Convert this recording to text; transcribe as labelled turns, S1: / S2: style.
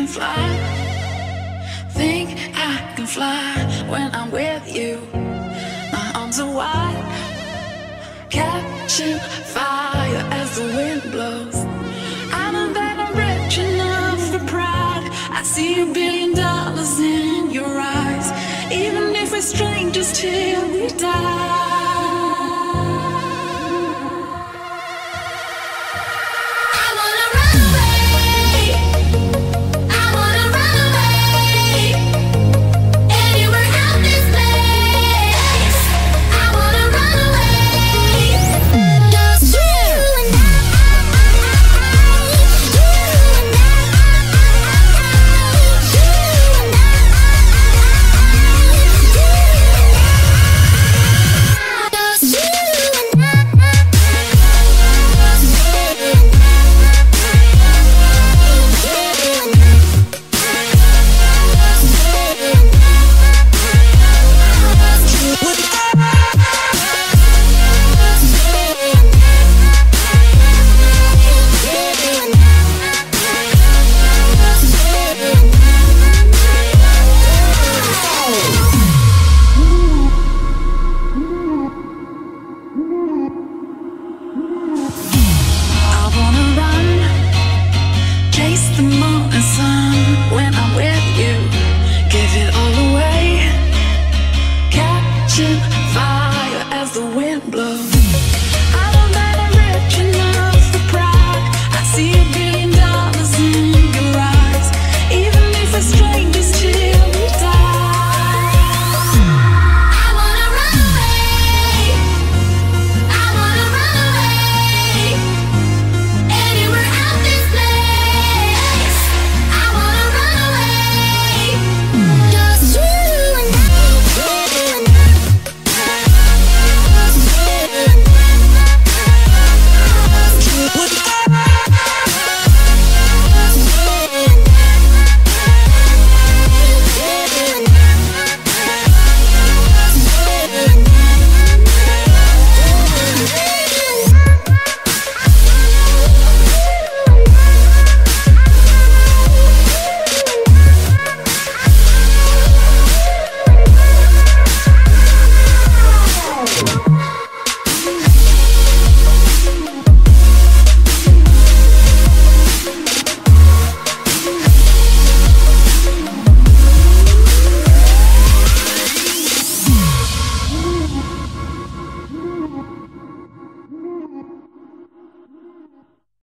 S1: can fly. Think I can fly when I'm with you. My arms are wide, catching fire as the wind blows. I know that I'm rich enough for pride. I see a billion dollars in your eyes, even if we're strangers till we die.